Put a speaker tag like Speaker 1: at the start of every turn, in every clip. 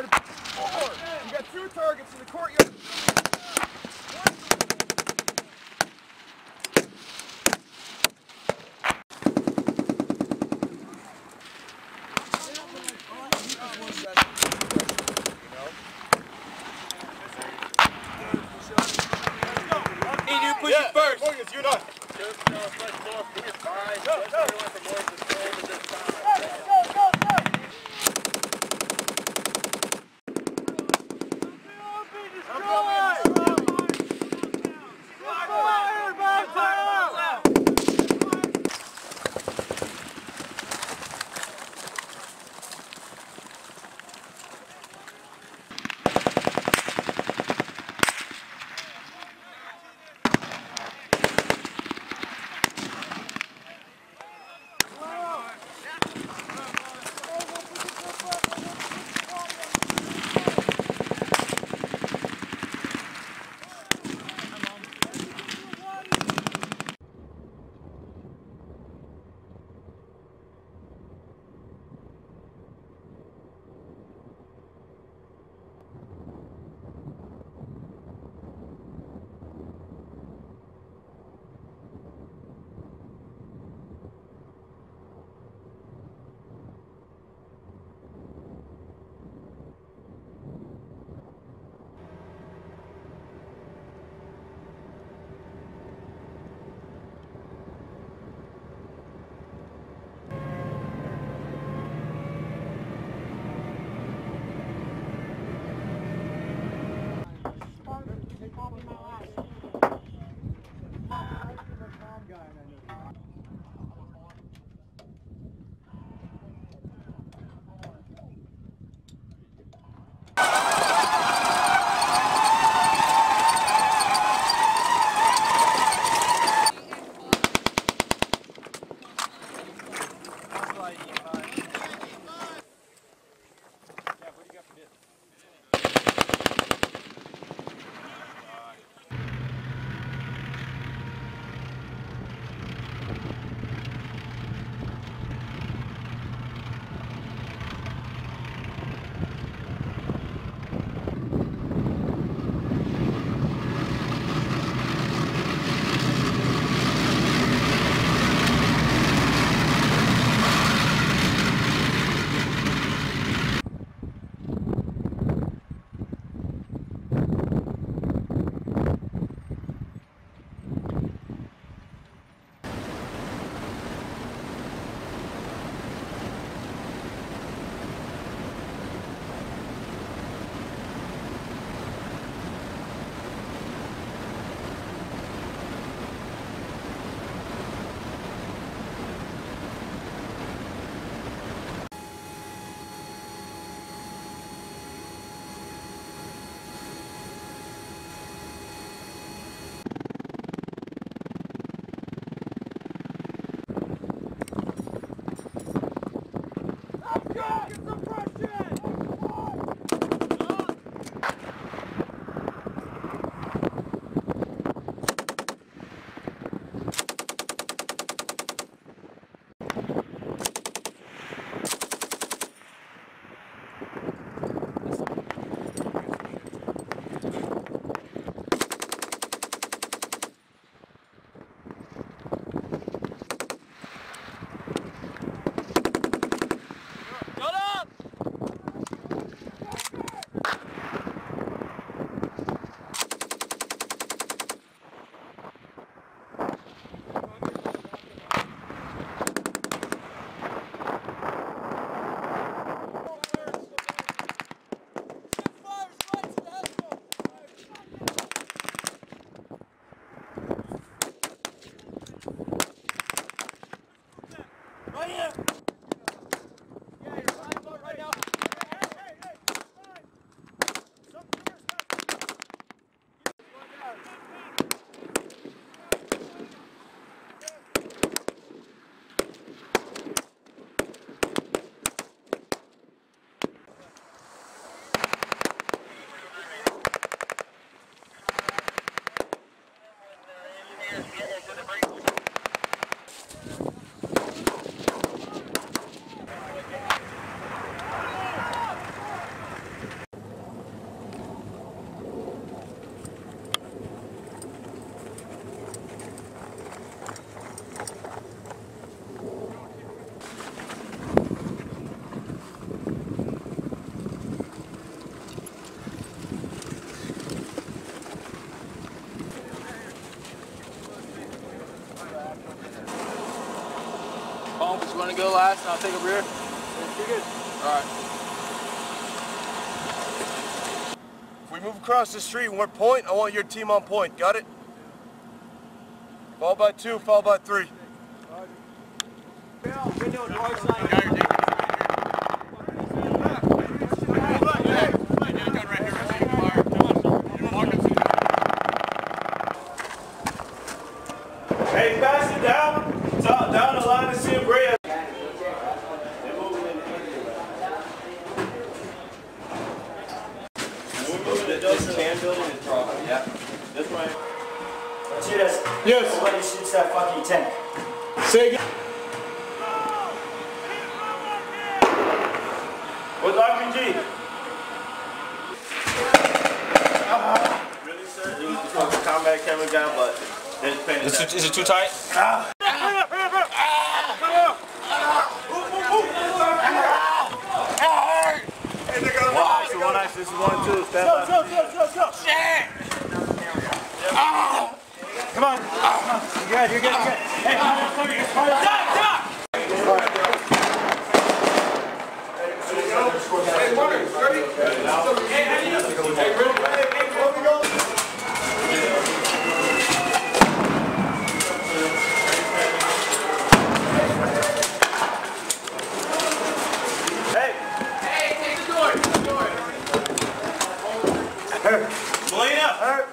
Speaker 1: courtyard of four. You got two targets in the courtyard.
Speaker 2: Hey, you push it first.
Speaker 1: Morgan, you done.
Speaker 3: Want to go last and I'll take a rear?
Speaker 1: You're good.
Speaker 3: All right.
Speaker 1: If we move across the street and we're point, I want your team on point. Got it? Fall by two, fall by three.
Speaker 4: Hey,
Speaker 5: Judas,
Speaker 4: Yes.
Speaker 5: nobody shoots that fucking tank.
Speaker 4: Say again. With RPG. Really, sir? It was supposed to combat camera guy, but they just painted that.
Speaker 3: Is it too tight?
Speaker 4: Wow, this is one, two. Stand by. Go, go, go, go, ah. Come on. Ah. You're good, you're good, you're good. Ah. Hey, hey. Melina.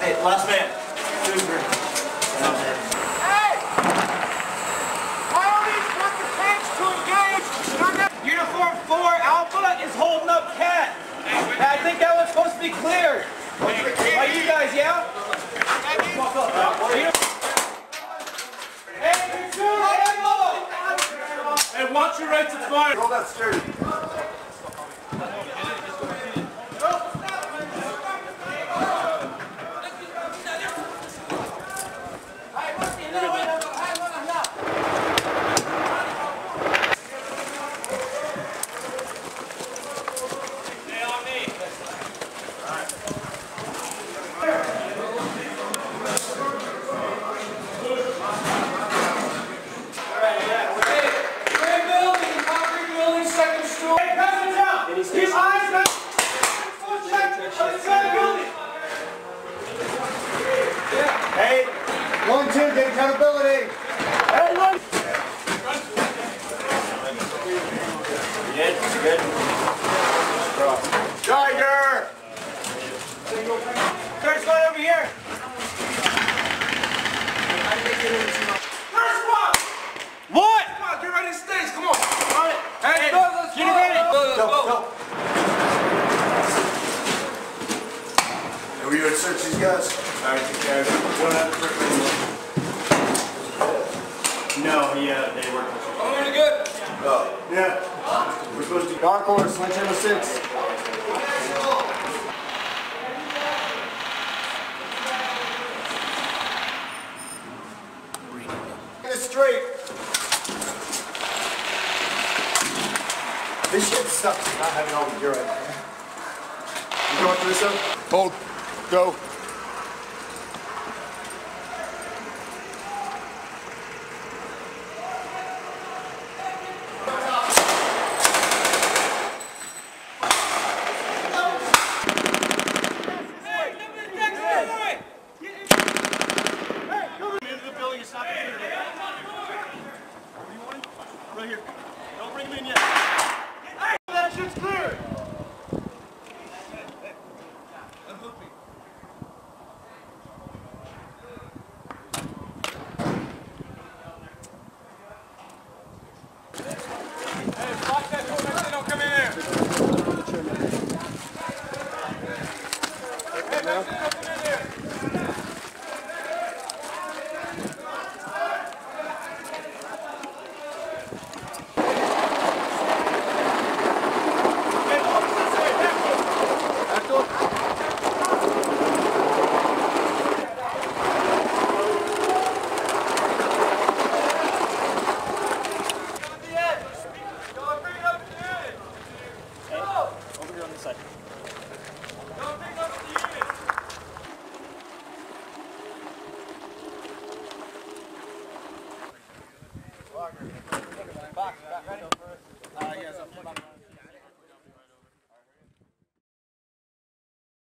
Speaker 4: Hey, last man.
Speaker 2: Uniform 4 Alpha is holding up Cat. I think that one's supposed to be cleared. By you guys, yeah? Hey, two, ammo!
Speaker 4: And watch your right to fire.
Speaker 1: Roll that sturdy. One, two, get accountability.
Speaker 4: Hey, look. Good, good.
Speaker 1: Tiger!
Speaker 2: First one over here. First one. What?
Speaker 1: Come on, get ready to stage, come on.
Speaker 2: Alright, Hey, get ready.
Speaker 3: Go, go, go.
Speaker 1: Are we gonna search these guys?
Speaker 4: Alright, take care of it. One out of the No, he, uh, they work.
Speaker 3: I'm really good. Oh.
Speaker 4: Yeah. We're supposed to.
Speaker 1: Dark horse, sledgehammer six. Get it straight. This shit sucks not having all the gear right now. You going through this up? Hold. Go.
Speaker 4: Into the building, it's not the clear. Where you want? Right here. Don't bring him in yet. That